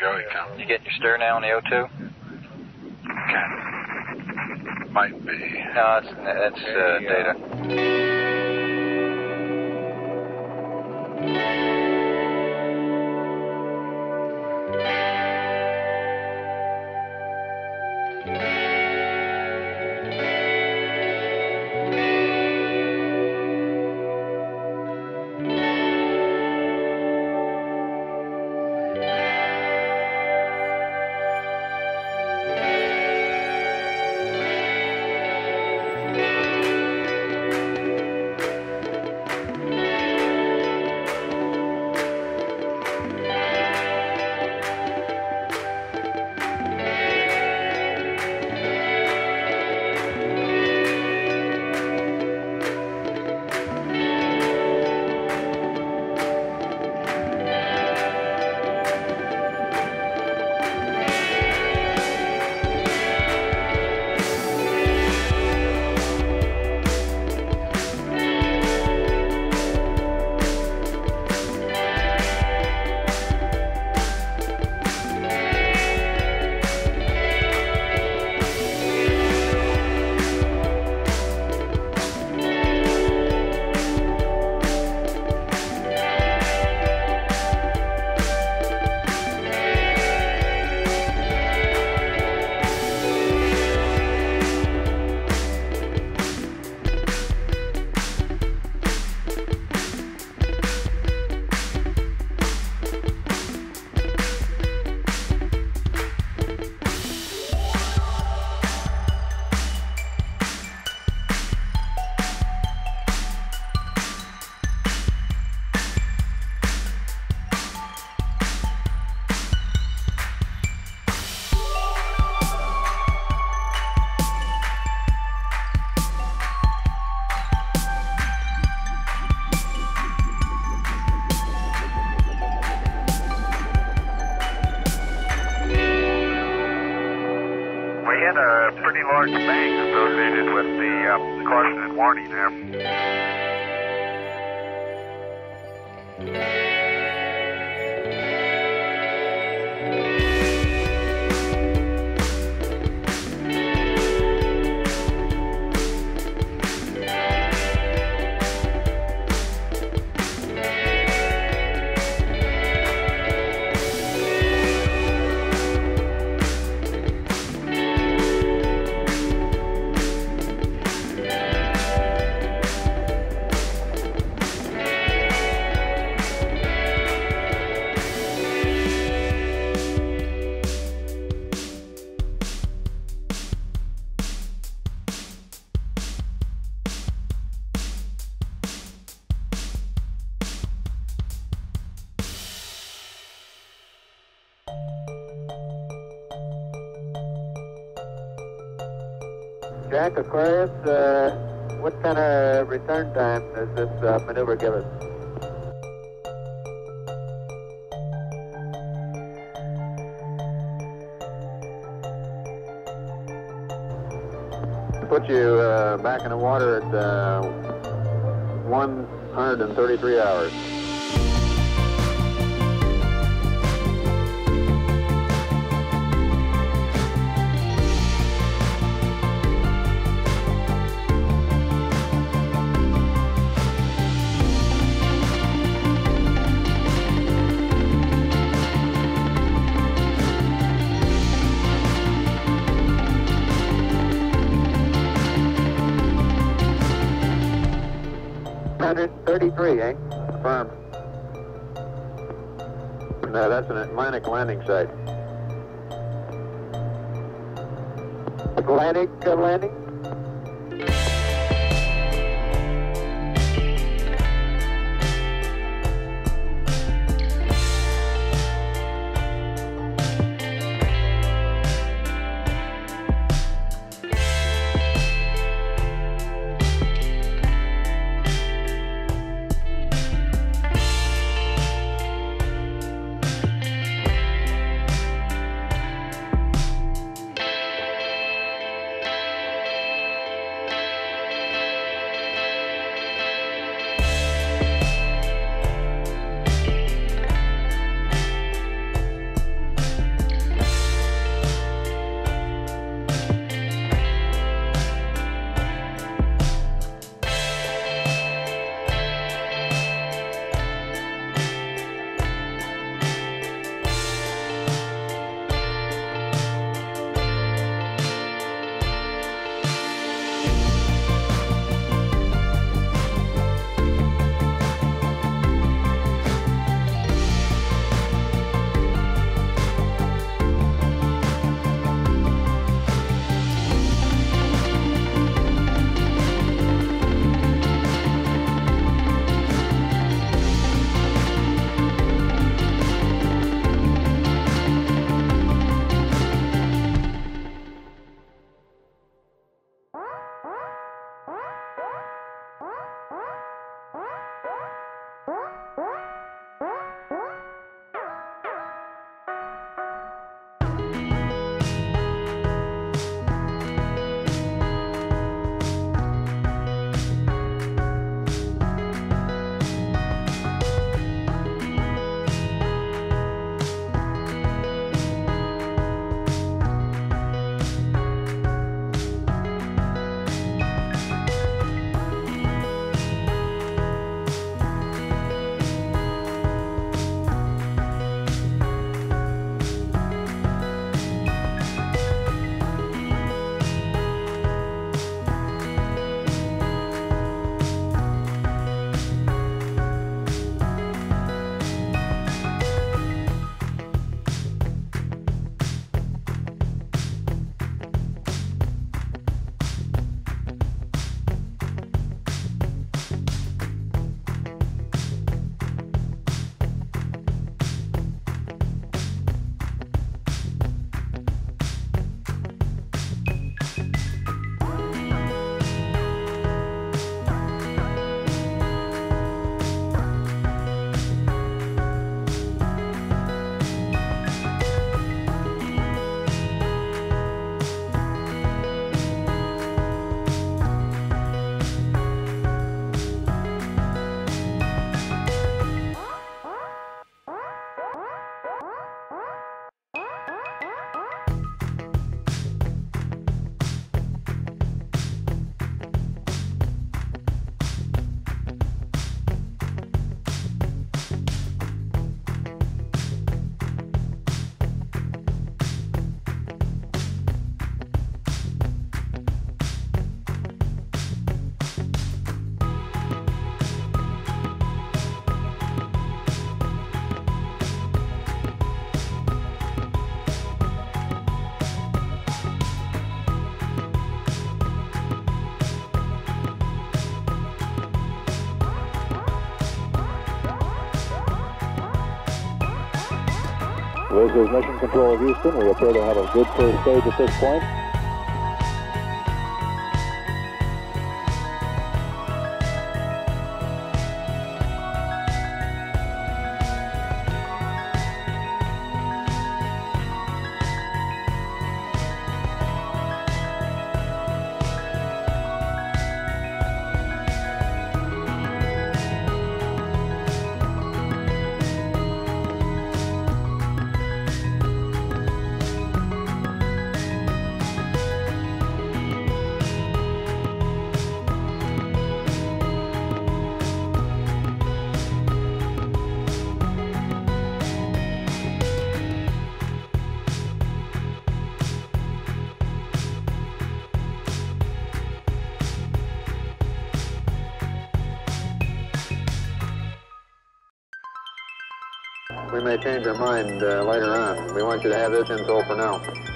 Go ahead, Cal. You getting your stir now on the O2? Okay. Might be. No, that's that's uh, data. Had a pretty large bang associated with the uh, caution and warning there. Jack Aquarius, uh, what kind of return time does this uh, maneuver give us? Put you uh, back in the water at uh, 133 hours. Thirty-three, eh? Confirmed. No, that's an Atlantic landing site. Atlantic landing? This is Mission Control Houston. We appear to have a good first stage at this point. We may change our mind uh, later on. We want you to have this info for now.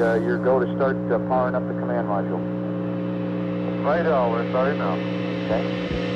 Uh, your go to start uh, powering up the command module. Right, we're starting now. Okay.